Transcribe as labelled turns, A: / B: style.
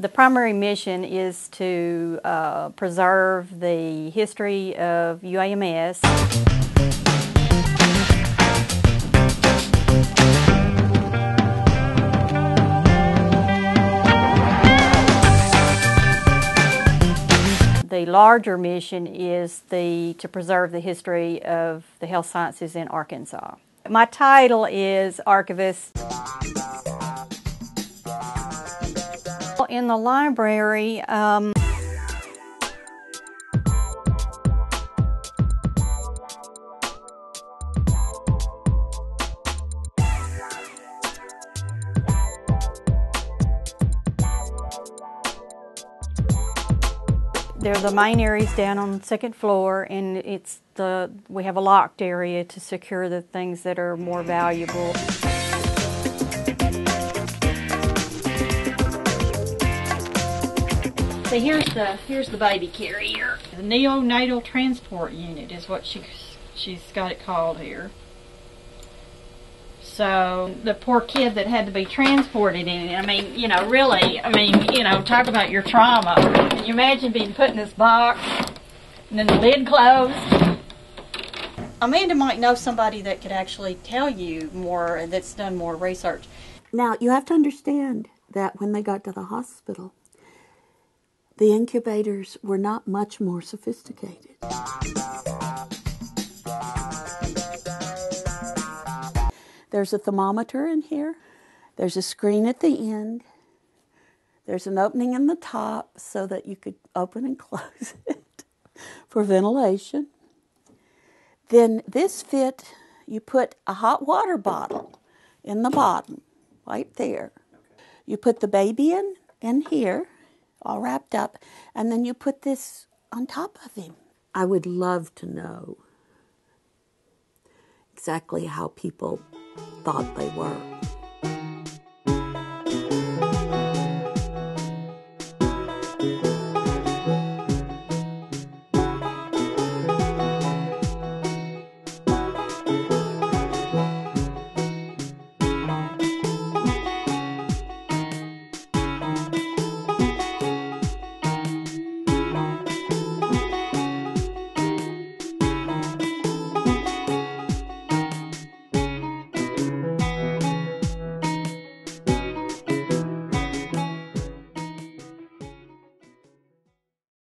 A: The primary mission is to uh, preserve the history of UAMS. The larger mission is the, to preserve the history of the health sciences in Arkansas. My title is archivist. In the library, um, There's the main areas down on the second floor, and it's the we have a locked area to secure the things that are more valuable.
B: See, here's the here's the baby carrier. The neonatal transport unit is what she she's got it called here. So the poor kid that had to be transported in it. I mean, you know, really. I mean, you know, talk about your trauma. Can you imagine being put in this box and then the lid closed? Amanda might know somebody that could actually tell you more. That's done more research.
C: Now, you have to understand that when they got to the hospital, the incubators were not much more sophisticated. There's a thermometer in here. There's a screen at the end. There's an opening in the top so that you could open and close it for ventilation. Then this fit, you put a hot water bottle in the bottom, right there. You put the baby in, in here all wrapped up, and then you put this on top of him. I would love to know exactly how people thought they were.